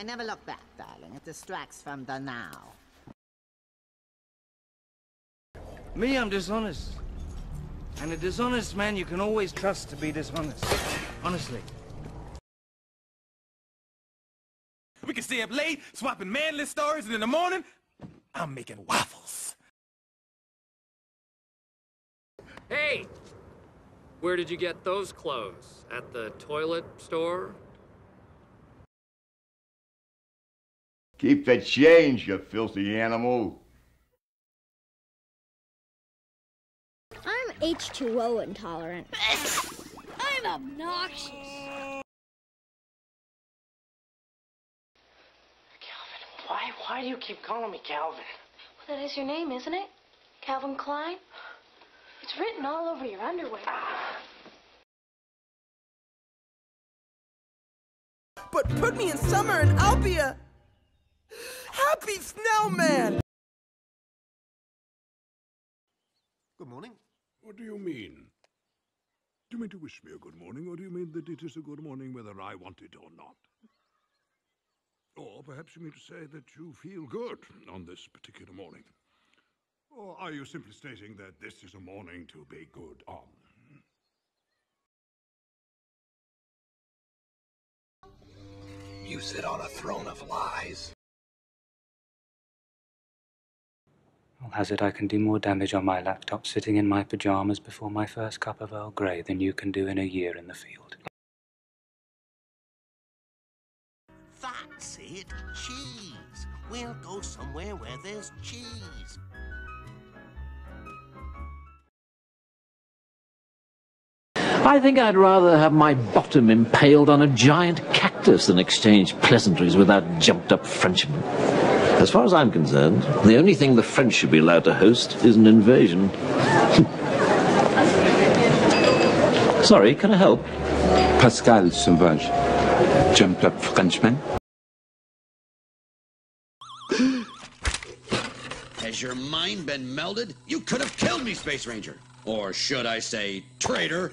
I never look back, darling. It distracts from the now. Me, I'm dishonest. And a dishonest man you can always trust to be dishonest. Honestly. We can stay up late, swapping manly stories, and in the morning, I'm making waffles. Hey! Where did you get those clothes? At the toilet store? Keep the change, you filthy animal. I'm H2O intolerant. I'm obnoxious. Calvin, why, why do you keep calling me Calvin? Well, that is your name, isn't it? Calvin Klein? It's written all over your underwear. But put me in summer and I'll be a happy snowman! Good morning. What do you mean? Do you mean to wish me a good morning, or do you mean that it is a good morning whether I want it or not? Or perhaps you mean to say that you feel good on this particular morning? Or are you simply stating that this is a morning to be good on? You sit on a throne of lies. I'll hazard I can do more damage on my laptop sitting in my pajamas before my first cup of Earl Grey than you can do in a year in the field. That's it. Cheese. We'll go somewhere where there's cheese. I think I'd rather have my bottom impaled on a giant cactus than exchange pleasantries with that jumped up Frenchman. As far as I'm concerned, the only thing the French should be allowed to host is an invasion. Sorry, can I help? Pascal Sauvage, jumped up Frenchman. Has your mind been melded? You could have killed me, Space Ranger. Or should I say, traitor?